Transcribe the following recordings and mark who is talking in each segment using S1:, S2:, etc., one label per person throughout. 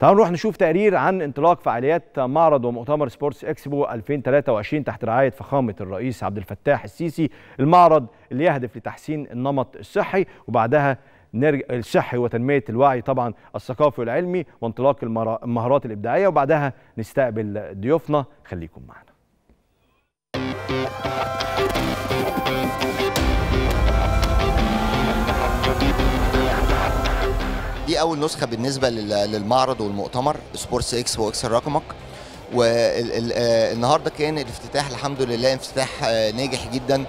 S1: تعالوا نروح نشوف تقرير عن انطلاق فعاليات معرض ومؤتمر سبورتس إكسبو 2023 تحت رعاية فخامة الرئيس عبد الفتاح السيسي. المعرض اللي يهدف لتحسين النمط الصحي وبعدها نرجع الصحي وتنمية الوعي طبعا الثقافي والعلمي وانطلاق المهارات الإبداعية وبعدها نستقبل ضيوفنا. خليكم معنا.
S2: دي أول نسخة بالنسبة للمعرض والمؤتمر Sports Expo اكسر رقمك. والنهارده كان الافتتاح الحمد لله افتتاح ناجح جدا.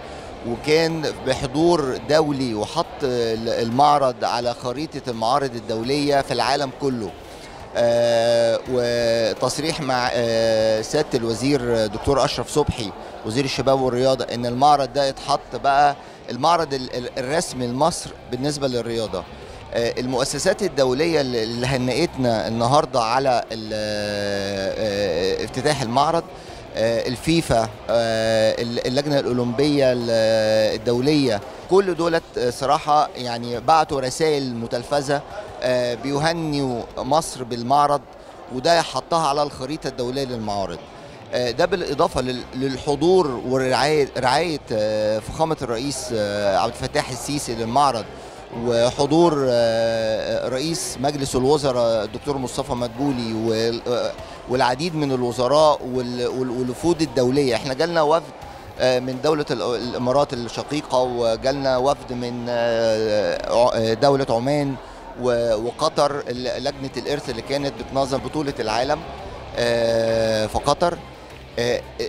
S2: وكان بحضور دولي وحط المعرض على خريطة المعارض الدولية في العالم كله. آه وتصريح مع آه سيادة الوزير دكتور أشرف صبحي وزير الشباب والرياضة إن المعرض ده يتحط بقى المعرض الرسمي لمصر بالنسبة للرياضة. آه المؤسسات الدولية اللي هنئتنا النهارده على افتتاح المعرض الفيفا اللجنة الأولمبية الدولية كل دولت صراحة يعني بعتوا رسائل متلفزة بيهنوا مصر بالمعرض وده حطها على الخريطة الدولية للمعارض. ده بالإضافة للحضور ورعاية رعاية فخامة الرئيس عبد الفتاح السيسي للمعرض. وحضور رئيس مجلس الوزراء الدكتور مصطفى مدبولي والعديد من الوزراء والوفود الدولية. إحنا جالنا وفد من دولة الإمارات الشقيقة وجالنا وفد من دولة عمان وقطر لجنة الإرث اللي كانت بتنظم بطولة العالم في قطر.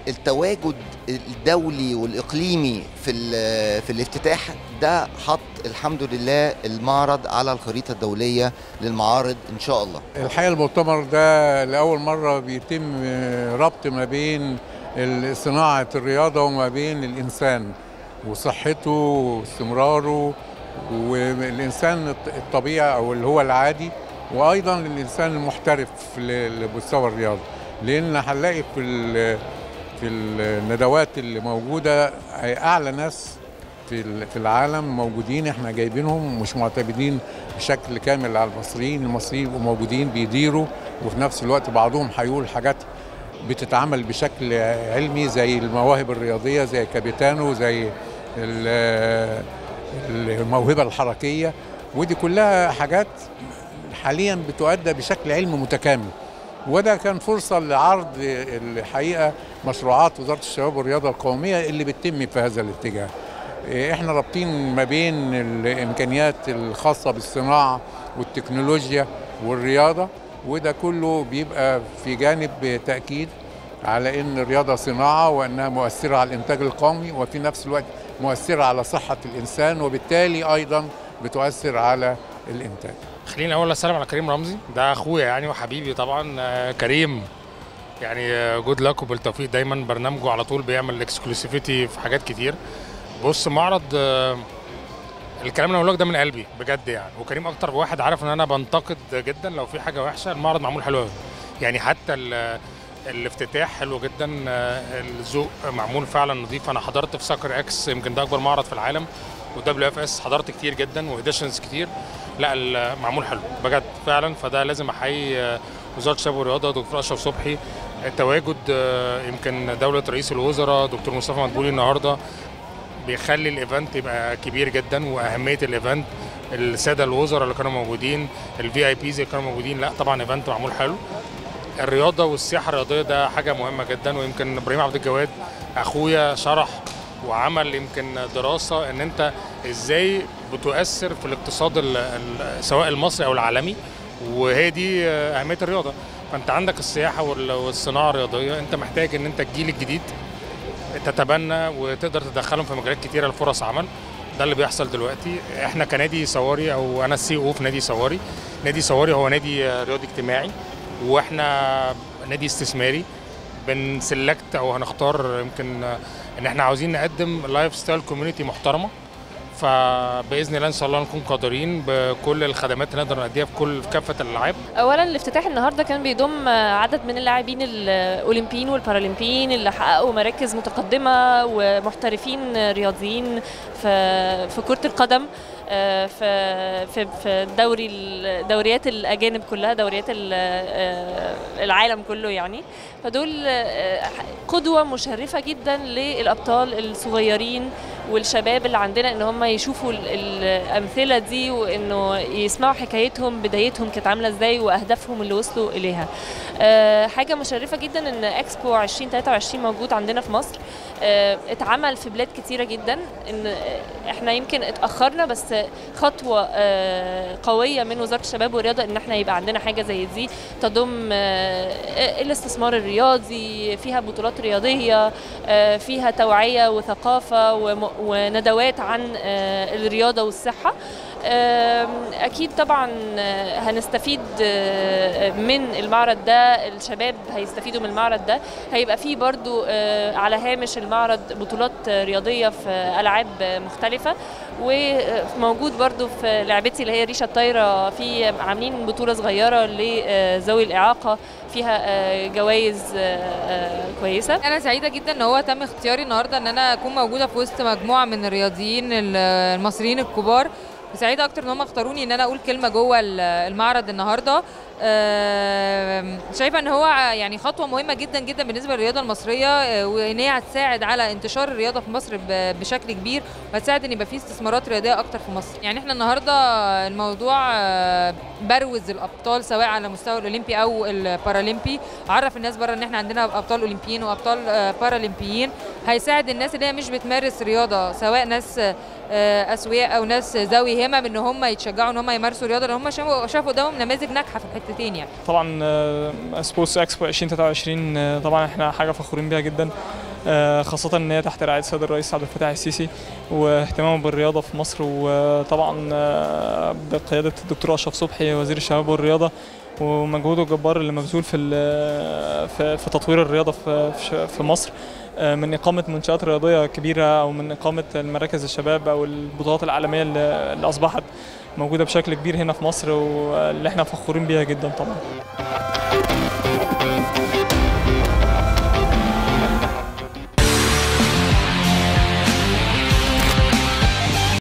S2: التواجد الدولي والإقليمي في في الافتتاح ده حط الحمد لله المعرض على الخريطة الدولية للمعارض إن شاء الله.
S3: الحقيقة المؤتمر ده لأول مرة بيتم ربط ما بين صناعة الرياضة وما بين الإنسان وصحته واستمراره والإنسان الطبيعي أو اللي هو العادي وأيضا للانسان المحترف لمستوى الرياضة. لأن هنلاقي في في الندوات اللي موجودة أعلى ناس في في العالم موجودين إحنا جايبينهم مش معتمدين بشكل كامل على المصريين المصريين موجودين بيديروا وفي نفس الوقت بعضهم هيقول حاجات بتتعمل بشكل علمي زي المواهب الرياضية زي كابيتانو زي الموهبة الحركية ودي كلها حاجات حاليا بتؤدى بشكل علمي متكامل. وده كان فرصة لعرض الحقيقة مشروعات وزارة الشباب والرياضة القومية اللي بتتم في هذا الاتجاه. إحنا رابطين ما بين الإمكانيات الخاصة بالصناعة والتكنولوجيا والرياضة وده كله بيبقى في جانب تأكيد على إن الرياضة صناعة وأنها مؤثرة على الإنتاج القومي وفي نفس الوقت مؤثرة على صحة الإنسان وبالتالي أيضا بتؤثر على الإنتاج.
S4: خليني اول اسلم على كريم رمزي. ده أخويا يعني وحبيبي طبعا. آه كريم. يعني good luck وبالتوفيق. دايما برنامجه على طول بيعمل exclusivity في حاجات كتير. بص معرض آه الكلام اللي بقوله ده من قلبي بجد يعني. وكريم أكتر واحد عارف إن أنا بنتقد جدا لو في حاجة وحشة. المعرض معمول حلو قوي يعني حتى الافتتاح حلو جدا. الذوق معمول فعلا نظيف. أنا حضرت في Soccerex يمكن ده أكبر معرض في العالم. و WFS حضرت كتير جدا. و editions كتير. لا معمول حلو بجد فعلا. فده لازم أحيي وزارة الشباب والرياضة دكتور أشرف صبحي. التواجد يمكن دولة رئيس الوزراء دكتور مصطفى مدبولي النهارده بيخلي ال event يبقى كبير جدا وأهمية ال event السادة الوزراء اللي كانوا موجودين ال VIPs اللي كانوا موجودين. لا طبعا event معمول حلو. الرياضة والسياحة الرياضية ده حاجة مهمة جدا ويمكن إبراهيم عبد الجواد أخويا شرح وعمل يمكن دراسة إن أنت إزاي بتؤثر في الاقتصاد ال ال سواء المصري أو العالمي وهي دي أهمية الرياضة. فأنت عندك السياحة والصناعة الرياضية أنت محتاج إن أنت الجيل الجديد تتبنى وتقدر تدخلهم في مجالات كتيرة لفرص عمل. ده اللي بيحصل دلوقتي. إحنا كنادي صواري أو أنا السي أو في نادي صواري. نادي صواري هو نادي رياضي اجتماعي وإحنا نادي استثماري. بن select أو هنختار يمكن ان إحنا عاوزين نقدم lifestyle community محترمة. فبإذن الله إن شاء الله نكون قادرين بكل الخدمات اللي نقدر نأديها في كل في كافة الألعاب.
S5: اولا الافتتاح النهارده كان بيضم عدد من اللاعبين الأولمبيين والبارالمبيين اللي حققوا مراكز متقدمة ومحترفين رياضيين في في كرة القدم. في في في الدوري الدوريات الأجانب كلها دوريات آه، العالم كله يعني. فدول آه، قدوة مشرفة جدا للأبطال الصغيرين والشباب اللي عندنا إن هم يشوفوا ال- الأمثلة دي وإنه يسمعوا حكايتهم بدايتهم كانت عاملة إزاي وأهدافهم اللي وصلوا إليها. آه، حاجة مشرفة جدا إن إكسبو 2023 موجود عندنا في مصر. آه، اتعمل في بلاد كتيرة جدا إن آه، إحنا يمكن اتأخرنا بس خطوة آه، قوية من وزارة الشباب والرياضة إن إحنا يبقى عندنا حاجة زي دي تضم آه، الاستثمار الرياضي فيها بطولات رياضية آه، فيها توعية وثقافة وندوات عن الرياضة والصحة. أكيد طبعا آه، هنستفيد آه، من المعرض ده. الشباب هيستفيدوا من المعرض ده. هيبقى فيه برضو آه، على هامش المعرض بطولات رياضية في ألعاب مختلفة. وموجود برضو في لعبتي اللي هي ريشة الطايرة. في عاملين بطولة صغيرة لذوي الإعاقة. فيها جوائز كويسة.
S6: أنا سعيدة جدا إن هو تم اختياري النهارده إن أنا أكون موجودة في وسط مجموعة من الرياضيين المصريين الكبار. وسعيده أكتر إن هم اختاروني إن أنا أقول كلمة جوه المعرض النهارده. شايفة إن هو يعني خطوة مهمة جدا جدا بالنسبة للرياضة المصرية آه، وإن هي هتساعد على انتشار الرياضة في مصر بشكل كبير وهتساعد إن يبقى في استثمارات رياضية أكتر في مصر. يعني إحنا النهارده الموضوع آه، بروز الأبطال سواء على مستوى الأولمبي أو البارالمبي. عرف الناس بره إن إحنا عندنا أبطال أولمبيين وأبطال آه، بارالمبيين. هيساعد الناس اللي هي مش بتمارس رياضة سواء ناس أسوياء أو ناس ذوي همم إن هم يتشجعوا إن هم يمارسوا رياضه لأن هم شافوا قدامهم نماذج ناجحة في الحتتين يعني.
S7: طبعا سبورتس إكسبو 2023 آه، طبعا إحنا حاجة فخورين بيها جدا آه، خاصة إن هي تحت رعاية السيد الرئيس عبد الفتاح السيسي واهتمامه بالرياضة في مصر وطبعا آه، بقيادة الدكتور أشرف صبحي وزير الشباب والرياضة ومجهوده الجبار اللي مبذول في في تطوير الرياضة في مصر. آه، من إقامة منشآت رياضية كبيرة أو من إقامة المراكز الشباب أو البطولات العالمية اللي أصبحت موجودة بشكل كبير هنا في مصر واللي إحنا فخورين بيها جدا طبعا.